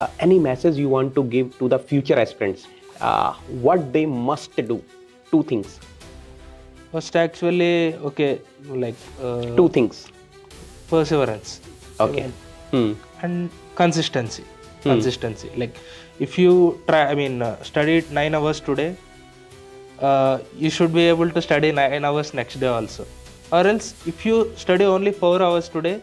Uh, any message you want to give to the future aspirants? Uh, what they must do? Two things. First, actually, okay, like uh, Two things. perseverance Okay. Hmm. and consistency. Consistency. Like, if you try, I mean, uh, study nine hours today, uh, you should be able to study nine hours next day also. Or else, if you study only four hours today,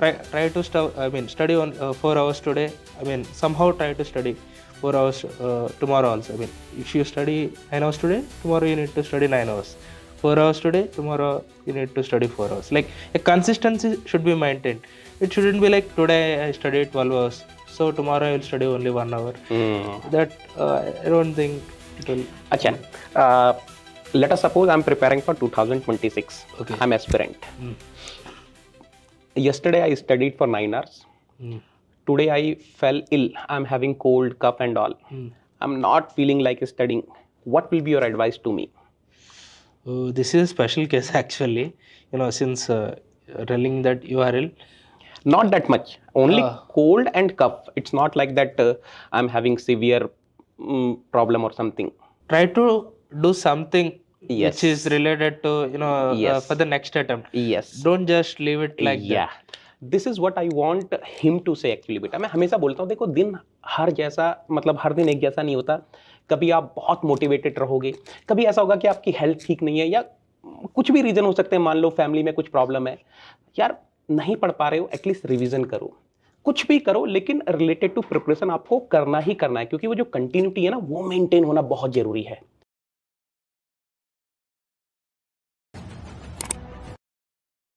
try try to stu- I mean, study on uh, four hours today. I mean, somehow try to study four hours uh, tomorrow also. I mean, if you study nine hours today, tomorrow you need to study nine hours. Four hours today, tomorrow you need to study four hours. Like a consistency should be maintained. It shouldn't be like today I studied 12 hours, so tomorrow I will study only one hour. Hmm. That uh, I don't think it will. Acha, uh, let us suppose I'm preparing for 2026. Okay. I'm aspirant. Mm. Yesterday I studied for nine hours. Mm. Today I fell ill. I'm having cold, cough, and all. Mm. I'm not feeling like studying. What will be your advice to me? Uh, this is a special case actually. You know, since uh, telling that you are ill, Not that much. Only Ah. cold and cough. It's not like that uh, I'm having severe mm, problem or something. try to do something Yes. which is related to you know yes. uh, for the next attempt. Yes. Don't just leave it like yeah. that. This is what I want him to say actually बेटा मैं हमेशा बोलता हूँ देखो दिन हर जैसा मतलब हर दिन एक जैसा नहीं होता कभी आप बहुत मोटिवेटेड रहोगे कभी ऐसा होगा कि आपकी हेल्थ ठीक नहीं है या कुछ भी रीजन हो सकते हैं मान लो फैमिली में कुछ प्रॉब्लम है यार नहीं पढ़ पा रहे हो एटलीस्ट रिविज़न करो कुछ भी करो लेकिन रिलेटेड टू प्रिपरेशन आपको करना ही करना है क्योंकि वो जो कंटिन्यूटी है ना वो मेंटेन होना बहुत ज़रूरी है